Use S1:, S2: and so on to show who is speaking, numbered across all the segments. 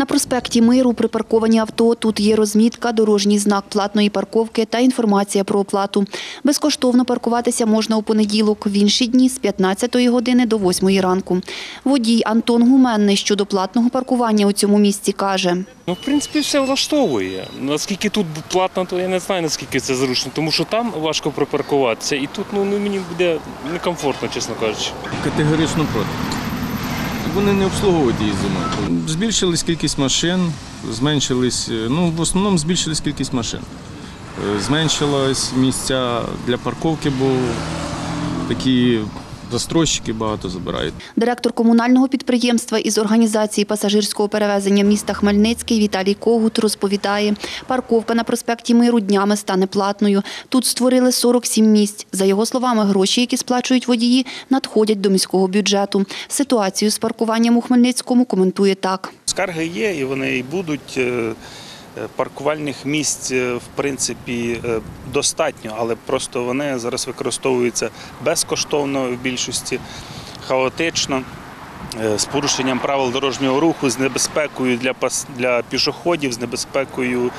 S1: На проспекті Миру припарковані авто. Тут є розмітка, дорожній знак платної парковки та інформація про оплату. Безкоштовно паркуватися можна у понеділок, в інші дні з 15 години до 8 ранку. Водій Антон Гуменний щодо платного паркування у цьому місці каже.
S2: Ну, в принципі, все влаштовує. Наскільки тут платно, то я не знаю, наскільки це зручно, тому що там важко припаркуватися, і тут ну, ну, мені буде некомфортно, чесно кажучи.
S3: Категорично проти. Вони не обслуговують її зимою. Збільшилась кількість машин, зменшились, е, ну в основному збільшилась кількість машин. Е, Зменшилось місця для парковки, бо такі застройщики багато забирають.
S1: Директор комунального підприємства із організації пасажирського перевезення міста Хмельницький Віталій Когут розповідає, парковка на проспекті Миру днями стане платною. Тут створили 47 місць. За його словами, гроші, які сплачують водії, надходять до міського бюджету. Ситуацію з паркуванням у Хмельницькому коментує так.
S4: Скарги є і вони і будуть. Е, Паркувальних місць, е, в принципі, е, достатньо, але просто вони зараз використовуються безкоштовно в більшості, хаотично, з порушенням правил дорожнього руху, з небезпекою для, для пішоходів, з небезпекою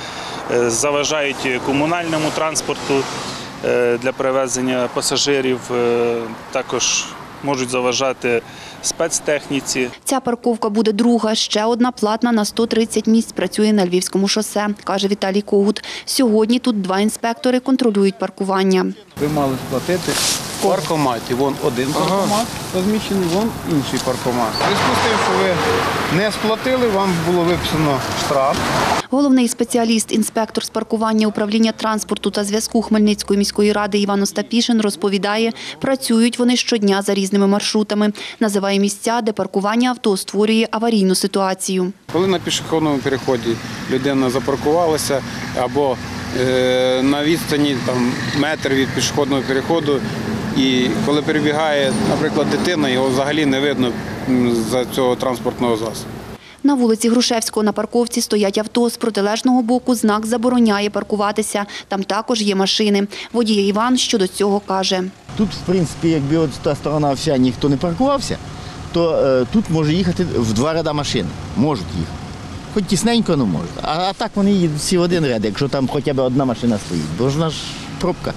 S4: заважають комунальному транспорту для перевезення пасажирів, також можуть заважати спецтехніці.
S1: Ця парковка буде друга. Ще одна платна на 130 місць працює на Львівському шосе, каже Віталій Когут. Сьогодні тут два інспектори контролюють паркування.
S5: Ви мали сплатити паркоматі. Вон один паркомат розміщений, вон інший паркомат. В зв'язку з тим, що ви не сплатили, вам було виписано штраф.
S1: Головний спеціаліст, інспектор з паркування управління транспорту та зв'язку Хмельницької міської ради Іван Остапішин розповідає, працюють вони щодня за різними маршрутами. Називає місця, де паркування авто створює аварійну ситуацію.
S5: Коли на пішохідному переході людина запаркувалася або е, на відстані там, метр від пішохідного переходу, і коли перебігає, наприклад, дитина, його взагалі не видно за цього транспортного засобу.
S1: На вулиці Грушевського на парковці стоять авто. З протилежного боку знак забороняє паркуватися. Там також є машини. Водій Іван щодо цього каже.
S6: Тут, в принципі, якби от та сторона вся ніхто не паркувався, то е, тут може їхати в два ряда машин. Можуть їхати. Хоч тісненько, але можуть. А, а так вони їдуть всі в один ряд, якщо там хоча б одна машина стоїть. Бо ж наш пробка.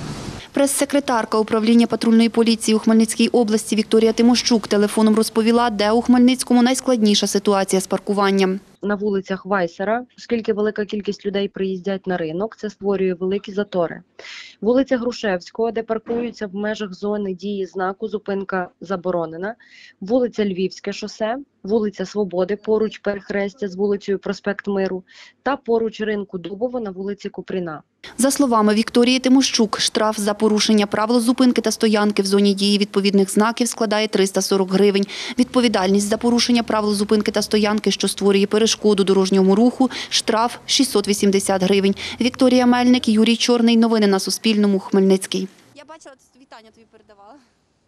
S1: Прес-секретарка управління патрульної поліції у Хмельницькій області Вікторія Тимощук телефоном розповіла, де у Хмельницькому найскладніша ситуація з паркуванням.
S7: на вулицях Вайсера, оскільки велика кількість людей приїздять на ринок, це створює великі затори. Вулиця Грушевського, де паркуються в межах зони дії знаку зупинка заборонена. Вулиця Львівське шосе, вулиця Свободи, поруч перехрестя з вулицею Проспект Миру та поруч ринку Дубово на вулиці Купріна.
S1: За словами Вікторії Тимощук, штраф за порушення правил зупинки та стоянки в зоні дії відповідних знаків складає 340 гривень. Відповідальність за порушення правил зупинки та стоянки, що створює перешкоду дорожньому руху, штраф 680 гривень. Вікторія Мельник, Юрій Чорний. Новини на Суспільному. Хмельницький.
S8: Я бачила, вітання тобі передавала.